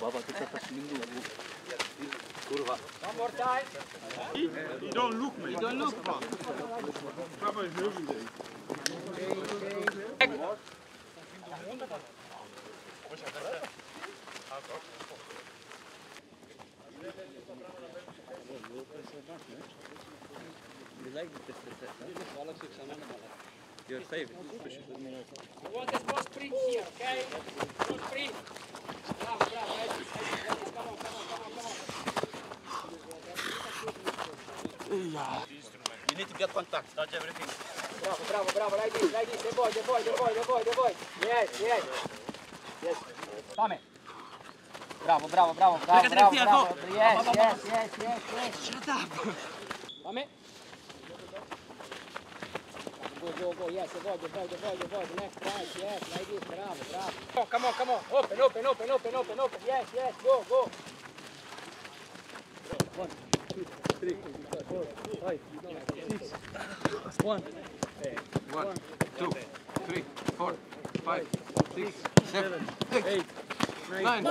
Baba, One more time. You don't look, man. You don't look, man. Papa is moving there. You're safe. You want this more sprint here, okay? More sprint. Bravo, bravo, ready, ready, ready. Come on, come on, come on, come on. You need to get contact, touch everything. Bravo, bravo, bravo, like this, like this. The boy, the boy, the boy, the boy, the boy. Yes, yes. Yes. Tommy. Bravo, bravo, bravo, bravo, bravo, bravo. Yes, yes, yes, yes, yes. Shut up. Tommy. Go, go, go, yes, the boy, the boy, the boy, the boy, the next right, yes, like this, bravo, bravo. Come on, come on, come on. Open, open, open, open, open, open. Yes, yes, go, go. One, two, three, four, five, six, seven, eight, nine.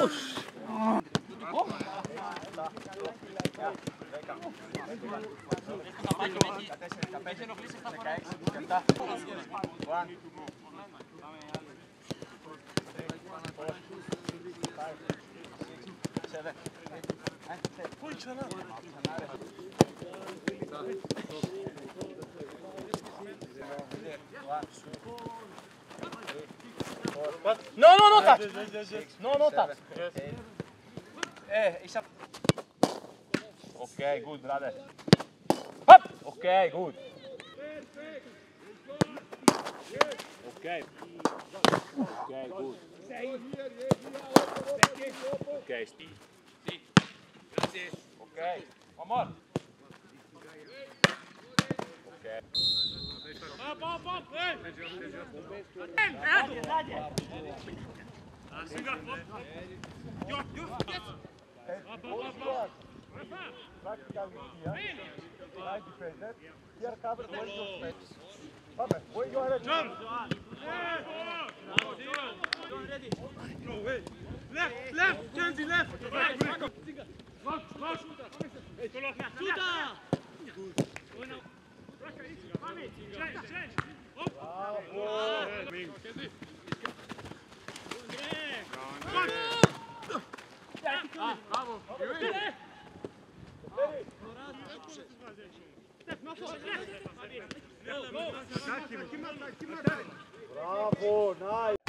No, no, no touch. No, no touch. Eh, ich hab. Okay, good, brother. Up. Okay, good. Okay. Okay, good. Okay, Steve. Okay, Okay. Left, left, Kenzie, left. Bravo, nice.